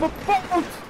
verbaut!